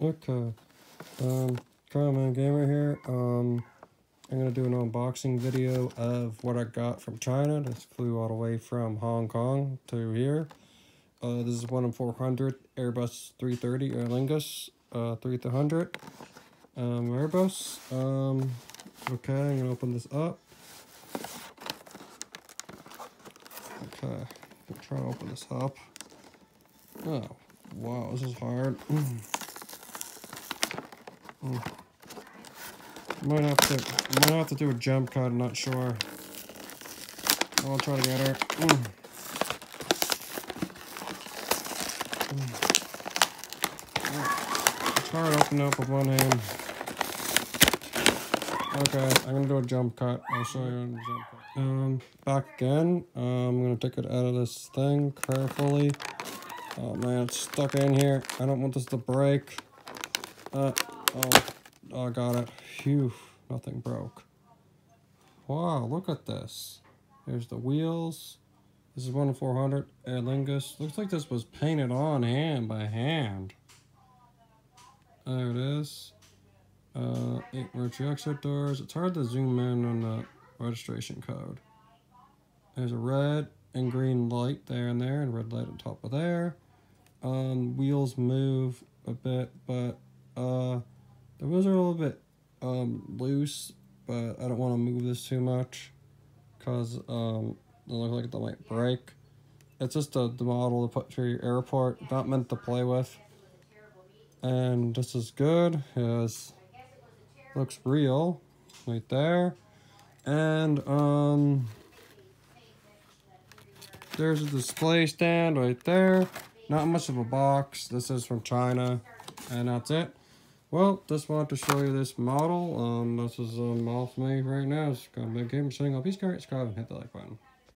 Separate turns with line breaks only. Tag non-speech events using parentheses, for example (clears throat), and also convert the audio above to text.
Okay. Um, Conman Gamer here. Um, I'm gonna do an unboxing video of what I got from China. This flew all the way from Hong Kong to here. Uh, this is one in 400 Airbus 330 Aer Lingus uh, 300 um, Airbus. Um, okay, I'm gonna open this up. Okay, I'm trying to open this up. Oh, wow, this is hard. (clears throat) Mm. Might have to, might have to do a jump cut. I'm not sure. I'll try to get her. Mm. Mm. It's hard to open up with one hand. Okay, I'm gonna do a jump cut. I'll show you a jump cut. Um, back again. Um, I'm gonna take it out of this thing carefully. Oh man, it's stuck in here. I don't want this to break. Uh, Oh, I got it. Phew, nothing broke. Wow, look at this. There's the wheels. This is one of 400 Aer Lingus. Looks like this was painted on hand by hand. There it is. Uh, eight mercury exit doors. It's hard to zoom in on the registration code. There's a red and green light there and there, and red light on top of there. Um, wheels move a bit, but uh, the wheels are a little bit um, loose, but I don't want to move this too much because um, they look like they might break. It's just a, the model to put through your airport, not meant to play with. And this is good, it looks real right there. And um, there's a display stand right there. Not much of a box. This is from China, and that's it. Well, just wanted to show you this model. Um, this is a model for me right now. It's got a big game. Shutting off. Please subscribe and hit the like button.